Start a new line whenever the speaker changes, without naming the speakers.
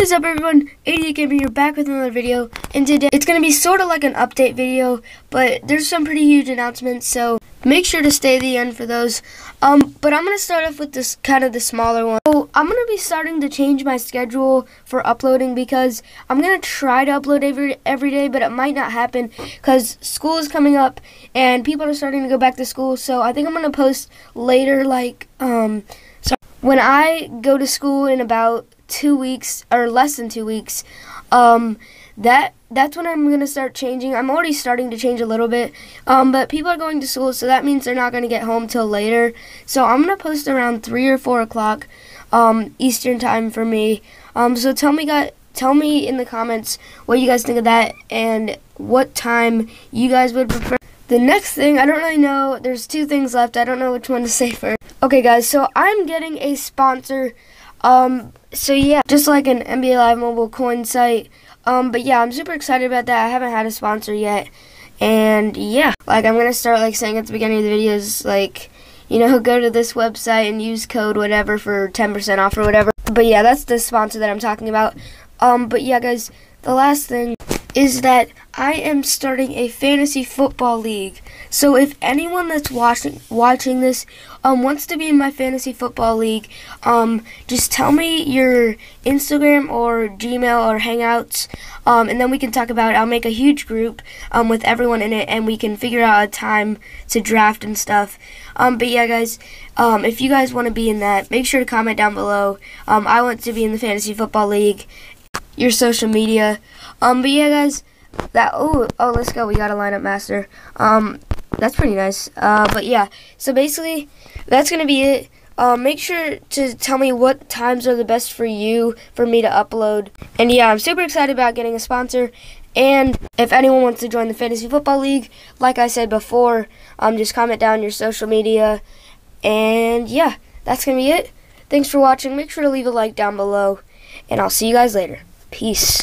What is up everyone, 88 Gamer here back with another video, and today it's going to be sort of like an update video, but there's some pretty huge announcements, so make sure to stay to the end for those. Um, but I'm going to start off with this kind of the smaller one. So I'm going to be starting to change my schedule for uploading because I'm going to try to upload every, every day, but it might not happen because school is coming up and people are starting to go back to school, so I think I'm going to post later, like, um, so when I go to school in about two weeks or less than two weeks, um, that that's when I'm gonna start changing. I'm already starting to change a little bit, um, but people are going to school, so that means they're not gonna get home till later. So I'm gonna post around three or four o'clock um, Eastern time for me. Um, so tell me, guys, tell me in the comments what you guys think of that and what time you guys would prefer. The next thing, I don't really know. There's two things left. I don't know which one to say first. Okay, guys, so I'm getting a sponsor um, so yeah, just like an NBA Live mobile coin site. Um, but yeah, I'm super excited about that. I haven't had a sponsor yet. And yeah, like I'm gonna start like saying at the beginning of the videos, like, you know, go to this website and use code whatever for 10% off or whatever. But yeah, that's the sponsor that I'm talking about. Um, but yeah, guys, the last thing is that I am starting a fantasy football league. So if anyone that's watching watching this um wants to be in my fantasy football league, um just tell me your Instagram or Gmail or Hangouts, um and then we can talk about it. I'll make a huge group um with everyone in it and we can figure out a time to draft and stuff. Um but yeah guys, um if you guys want to be in that, make sure to comment down below. Um I want to be in the fantasy football league your social media. Um, but yeah, guys, that oh oh let's go. We got a lineup master. Um, that's pretty nice. Uh, but yeah, so basically that's gonna be it. Um, make sure to tell me what times are the best for you for me to upload. And yeah, I'm super excited about getting a sponsor. And if anyone wants to join the Fantasy Football League, like I said before, um, just comment down your social media. And yeah, that's going to be it. Thanks for watching. Make sure to leave a like down below. And I'll see you guys later. Peace.